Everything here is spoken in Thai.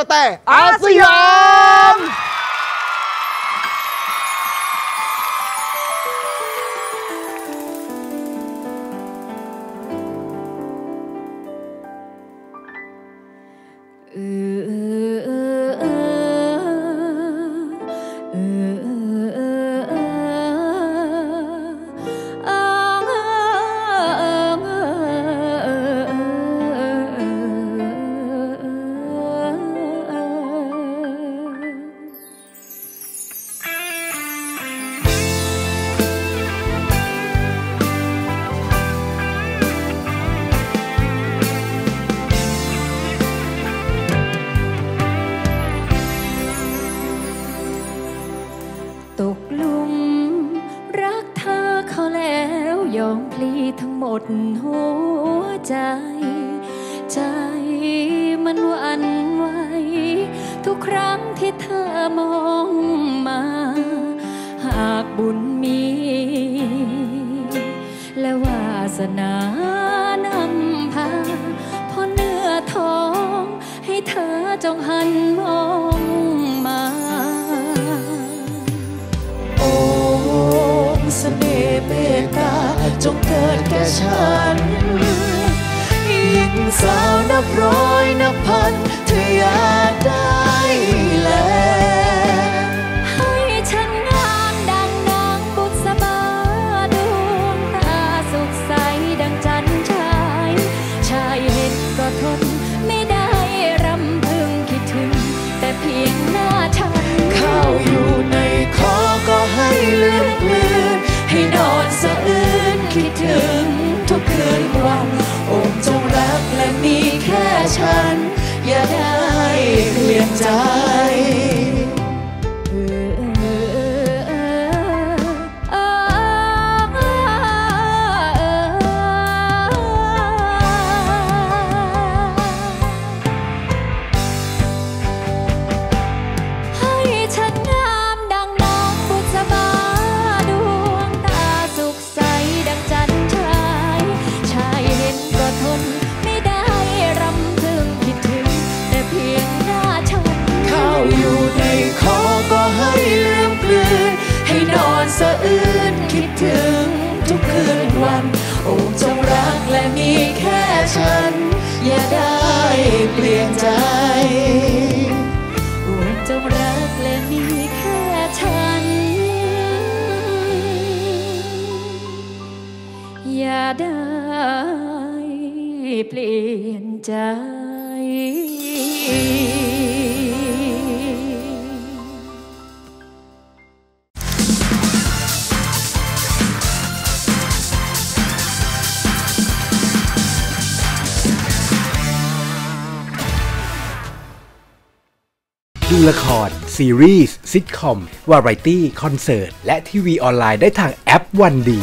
กระแตอาสยามเออเออ อมพลีทั้งหมดหัวใจ ใจมันวันไหวทุกครั้งที่เธอมองมา หากบุญมี และวาสนานำพาพอเนื้อทองให้เธอจงหันมอง เกิดแก่ฉัน ยิ่งสาวนับร้อยนับพันเธออยากได้ อย่าได้เปลี่ยนใจ สะอื้นคิดถึงทุกคืนวัน โอ้จงรักและมีแค่ฉัน อย่าได้เปลี่ยนใจ โอ้จงรักและมีแค่ฉัน อย่าได้เปลี่ยนใจ ดูละคร ซีรีส์ซิทคอม วาไรตี้ คอนเสิร์ต และทีวีออนไลน์ได้ทางแอปวันดี